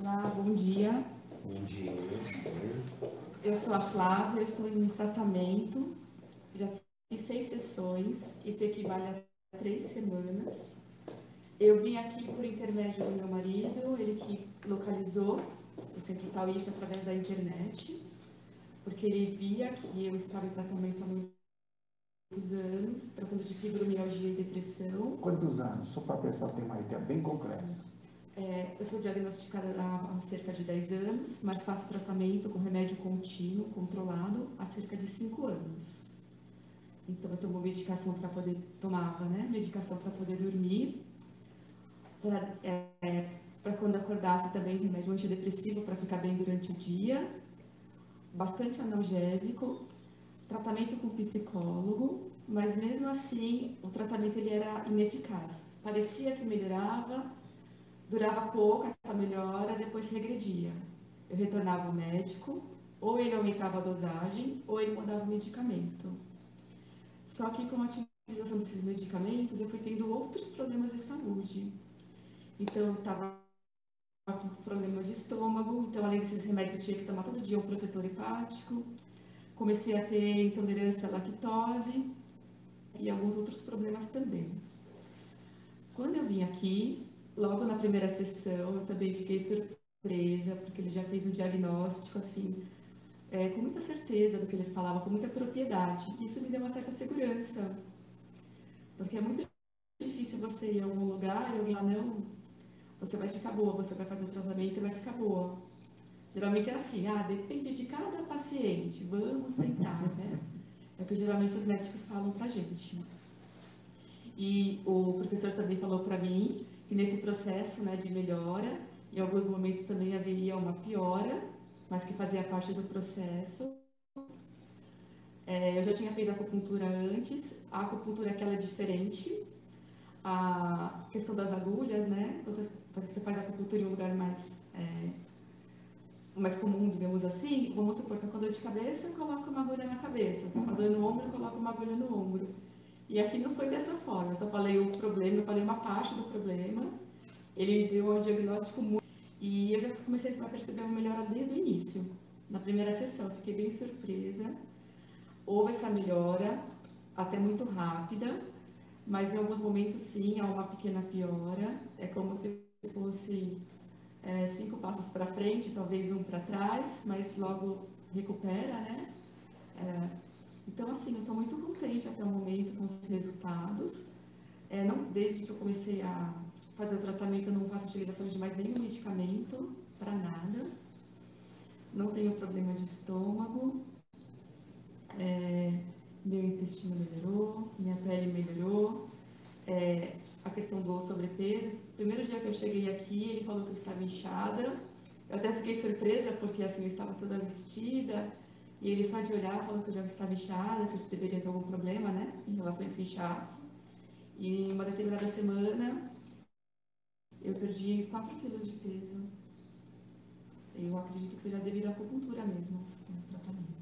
Olá, bom dia. Bom dia. Eu sou a Flávia, eu estou em tratamento. Já fiz seis sessões, isso equivale a três semanas. Eu vim aqui por intermédio do meu marido, ele que localizou o Centro Taoísta através da internet, porque ele via que eu estava em tratamento há muitos anos, tratando de fibromialgia e depressão. Quantos anos? Só para a pessoa ter uma ideia bem concreta. É, eu sou diagnosticada há cerca de 10 anos, mas faço tratamento com remédio contínuo, controlado, há cerca de 5 anos. Então, eu tomo medicação para poder, tomava, né? Medicação para poder dormir, para é, quando acordasse também remédio antidepressivo para ficar bem durante o dia, bastante analgésico, tratamento com psicólogo, mas mesmo assim o tratamento ele era ineficaz. Parecia que melhorava, durava pouco essa melhora, depois regredia. Eu retornava ao médico, ou ele aumentava a dosagem, ou ele mudava o medicamento. Só que com a utilização desses medicamentos, eu fui tendo outros problemas de saúde. Então, eu estava com problema de estômago, então além desses remédios eu tinha que tomar todo dia um protetor hepático. Comecei a ter intolerância à lactose e alguns outros problemas também. Quando eu vim aqui, logo na primeira sessão, eu também fiquei surpresa, porque ele já fez um diagnóstico assim, é, com muita certeza do que ele falava, com muita propriedade. Isso me deu uma certa segurança, porque é muito difícil você ir a algum lugar e alguém não, você vai ficar boa, você vai fazer o tratamento e vai ficar boa. Geralmente é assim, ah, depende de cada paciente, vamos tentar, né? É o que geralmente os médicos falam pra gente. E o professor também falou para mim que nesse processo né, de melhora, em alguns momentos também haveria uma piora, mas que fazia parte do processo. É, eu já tinha feito acupuntura antes, a acupuntura é aquela é diferente, a questão das agulhas, né? Porque você faz acupuntura em um lugar mais, é, mais comum, digamos assim, vamos supor que com dor de cabeça, coloca uma agulha na cabeça, tá com dor no ombro, coloca uma agulha no ombro. E aqui não foi dessa forma, eu só falei o problema, eu falei uma parte do problema, ele me deu um diagnóstico muito. E eu já comecei a perceber uma melhora desde o início. Na primeira sessão, fiquei bem surpresa. Houve essa melhora, até muito rápida, mas em alguns momentos sim há uma pequena piora. É como se fosse é, cinco passos para frente, talvez um para trás, mas logo recupera, né? É, então, assim, eu estou muito contente até o momento com os resultados. É, não, desde que eu comecei a fazer o tratamento, eu não faço utilização de mais nenhum medicamento, para nada. Não tenho problema de estômago. É, meu intestino melhorou, minha pele melhorou, é, a questão do sobrepeso. Primeiro dia que eu cheguei aqui, ele falou que eu estava inchada. Eu até fiquei surpresa, porque assim, eu estava toda vestida, e ele só de olhar falou que eu já estava inchada, que deveria ter algum problema, né, em relação a esse inchaço. E em uma determinada semana, eu perdi 4 quilos de peso. Eu acredito que seja devido à acupuntura mesmo, tratamento.